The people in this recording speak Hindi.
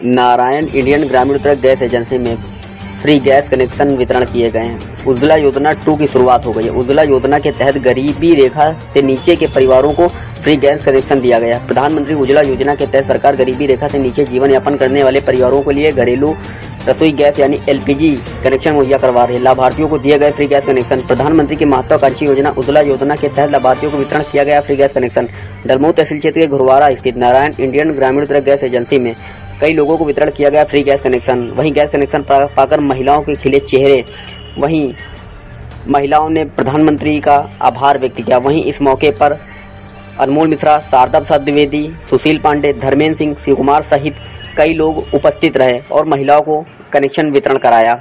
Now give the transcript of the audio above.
नारायण इंडियन ग्रामीण उत्तर गैस एजेंसी में फ्री गैस कनेक्शन वितरण किए गए हैं। उज्ज्वला योजना टू की शुरुआत हो गई है। उज्ज्वला योजना के तहत गरीबी रेखा से नीचे के परिवारों को फ्री गैस कनेक्शन दिया गया प्रधानमंत्री उज्ज्वला योजना के तहत सरकार गरीबी रेखा से नीचे जीवन यापन करने वाले परिवारों के लिए घरेलू रसोई गैस यानी एलपीजी कनेक्शन मुहैया करवा रही लाभार्थियों को दिए गए फ्री गैस कनेक्शन प्रधानमंत्री की महत्वाकांक्षी योजना उज्ज्वला योजना के तहत लाभार्थियों को वितरण किया गया फ्री गैस कनेक्शन डलमऊ तहसील क्षेत्र के घुरवारा स्थित नारायण इंडियन ग्रामीण गैस एजेंसी में। कई लोगों को वितरण किया गया फ्री गैस कनेक्शन वहीं गैस कनेक्शन पाकर महिलाओं के खिले चेहरे। वहीं महिलाओं ने प्रधानमंत्री का आभार व्यक्त किया। वहीं इस मौके पर अनमोल मिश्रा, शारदा प्रसाद द्विवेदी, सुशील पांडे, धर्मेंद्र सिंह शिव कुमार सहित कई लोग उपस्थित रहे और महिलाओं को कनेक्शन वितरण कराया।